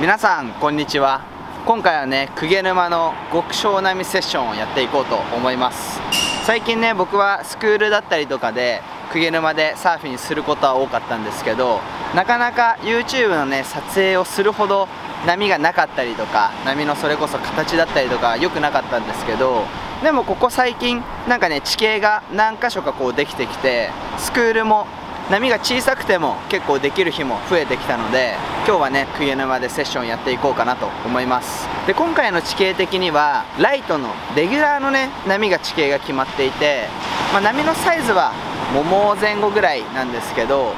皆さんこんにちは。今回はね鵠沼の極小波セッションをやっていこうと思います。最近ね僕はスクールだったりとかで鵠沼でサーフィンすることは多かったんですけどなかなか YouTube のね撮影をするほど波がなかったりとか波のそれこそ形だったりとか良くなかったんですけどでもここ最近なんかね地形が何箇所かこうできてきてスクールも波が小さくても結構できる日も増えてきたので今日はね冬沼でセッションやっていこうかなと思います。で今回の地形的にはライトのレギュラーのね波が地形が決まっていて、まあ、波のサイズは桃前後ぐらいなんですけど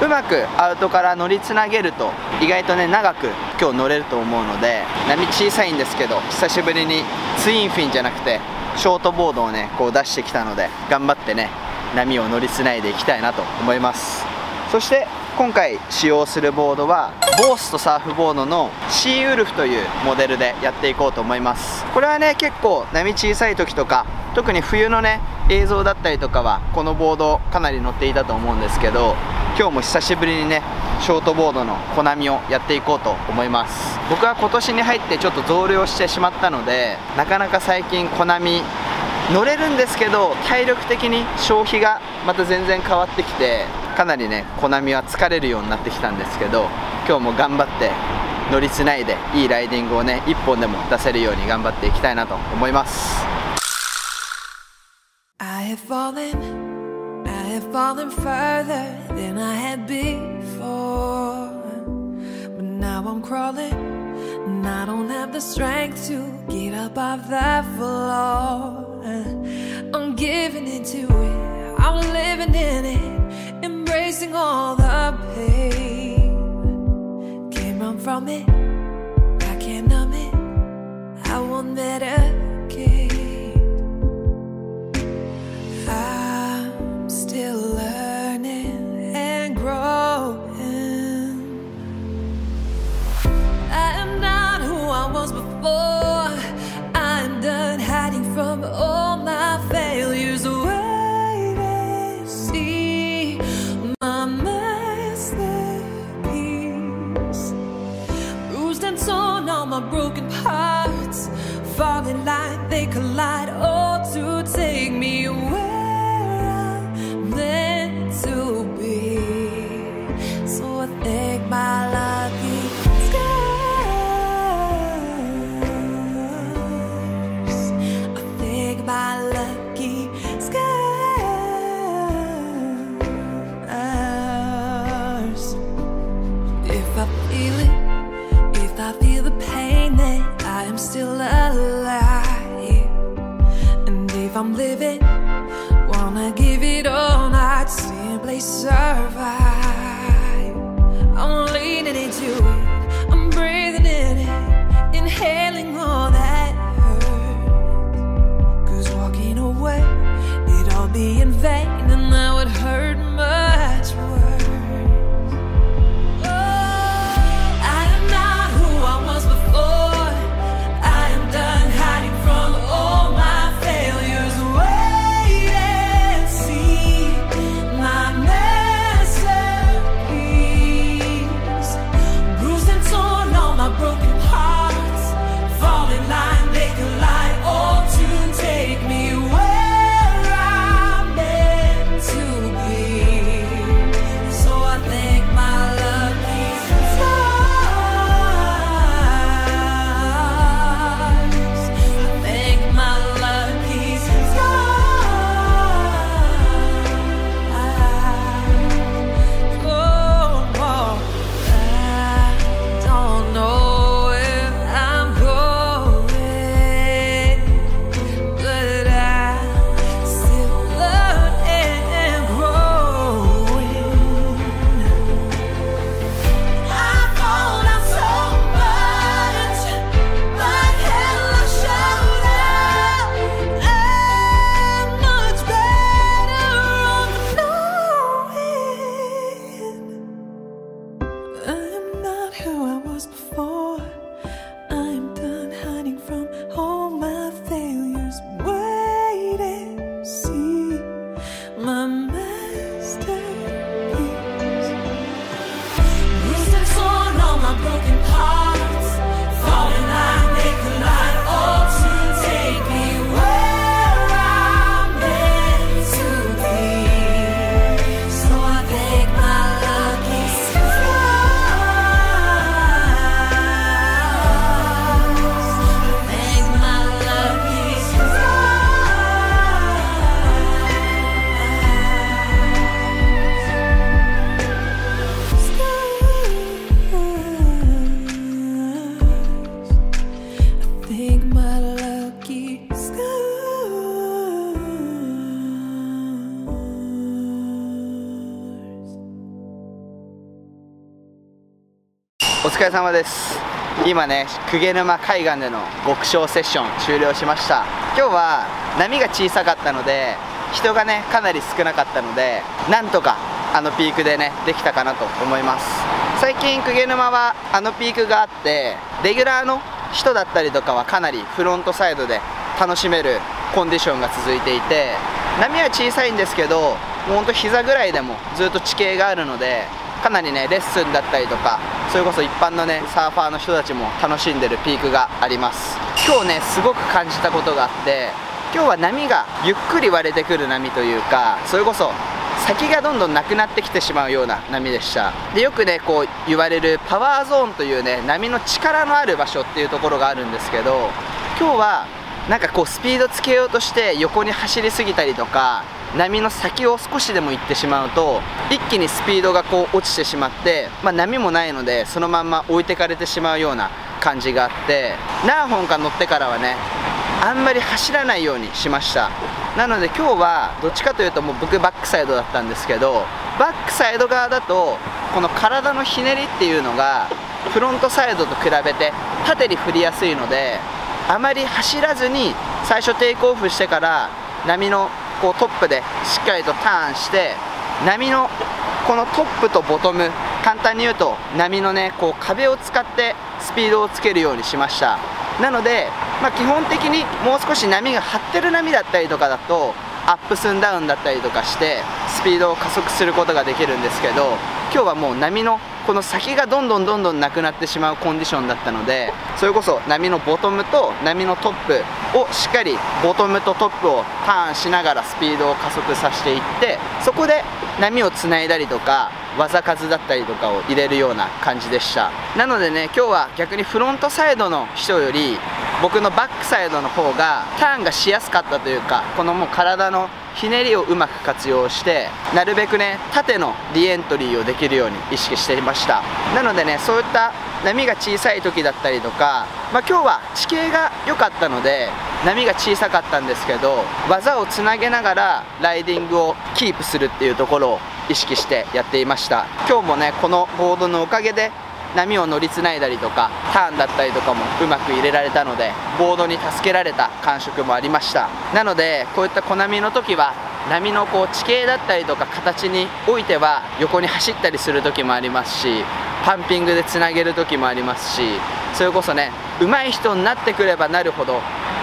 うまくアウトから乗りつなげると意外とね長く今日乗れると思うので波小さいんですけど久しぶりにツインフィンじゃなくてショートボードをねこう出してきたので頑張ってね波を乗りつないでいきたいなと思います。そして今回使用するボードはボーストサーフボードのシーウルフというモデルでやっていこうと思います。これはね結構波小さい時とか特に冬のね映像だったりとかはこのボードかなり乗っていたと思うんですけど今日も久しぶりにねショートボードのコナミをやっていこうと思います。僕は今年に入ってちょっと増量してしまったのでなかなか最近コナミ乗れるんですけど体力的に消費がまた全然変わってきてかなりねコナミは疲れるようになってきたんですけど今日も頑張って乗りつないでいいライディングをね1本でも出せるように頑張っていきたいなと思います I have fallen, I have fallen further than I had before But now I'm crawling and I don't have the strength to get up off that floor I'm giving into it, I'm living in it, embracing all the pain. Can't run from it, I can't numb it, I won't medicate. I'm wanna give it all, not simply survive. I'm leaning into it, I'm breathing in it, inhaling all that hurt. Cause walking away, it'd all be in vain, お疲れ様です。今ね鵠沼海岸での極小セッション終了しました。今日は波が小さかったので人がねかなり少なかったのでなんとかあのピークでねできたかなと思います。最近鵠沼はあのピークがあってレギュラーの人だったりとかはかなりフロントサイドで楽しめるコンディションが続いていて波は小さいんですけどもうほんと膝ぐらいでもずっと地形があるのでかなりねレッスンだったりとかそれこそ一般のねサーファーの人たちも楽しんでるピークがあります。今日ねすごく感じたことがあって今日は波がゆっくり割れてくる波というかそれこそ先がどんどんなくなってきてしまうような波でした。でよくねこう言われるパワーゾーンというね波の力のある場所っていうところがあるんですけど今日はなんかこうスピードつけようとして横に走りすぎたりとか波の先を少しでも行ってしまうと一気にスピードがこう落ちてしまって、まあ、波もないのでそのまんま置いてかれてしまうような感じがあって何本か乗ってからはねあんまり走らないようにしました。なので今日はどっちかというともう僕バックサイドだったんですけどバックサイド側だとこの体のひねりっていうのがフロントサイドと比べて縦に振りやすいのであまり走らずに最初テイクオフしてから波のこうトップでしっかりとターンして波のこのトップとボトム簡単に言うと波のねこう壁を使ってスピードをつけるようにしました。なので、まあ、基本的にもう少し波が張ってる波だったりとかだとアップスンダウンだったりとかしてスピードを加速することができるんですけど今日はもう波のこの先がどんどんどんどんなくなってしまうコンディションだったのでそれこそ波のボトムと波のトップをしっかりボトムとトップをターンしながらスピードを加速させていってそこで波をつないだりとか技数だったりとかを入れるような感じでした。なのでね今日は逆にフロントサイドの人より僕のバックサイドの方がターンがしやすかったというかこのもう体のひねりをうまく活用してなるべくね縦のリエントリーをできるように意識していました。なのでねそういった波が小さい時だったりとか、まあ、今日は地形が良かったので波が小さかったんですけど技をつなげながらライディングをキープするっていうところを意識してやっていました。今日もねこのボードのおかげで波を乗りつないだりとかターンだったりとかもうまく入れられたのでボードに助けられた感触もありました。なのでこういった小波の時は波のこう地形だったりとか形においては横に走ったりする時もありますしパンピングでつなげる時もありますしそれこそね上手い人になってくればなるほどもう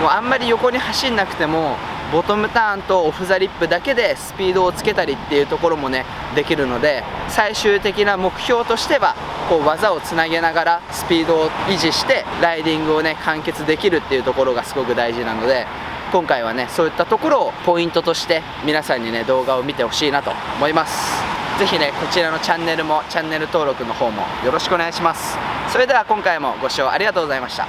あんまり横に走んなくてもボトムターンとオフザリップだけでスピードをつけたりっていうところもねできるので最終的な目標としてはこう技をつなげながらスピードを維持してライディングをね完結できるっていうところがすごく大事なので今回はねそういったところをポイントとして皆さんにね動画を見てほしいなと思います。ぜひねこちらのチャンネルもチャンネル登録の方もよろしくお願いします。それでは今回もご視聴ありがとうございました。